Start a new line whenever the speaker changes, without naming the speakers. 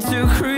to create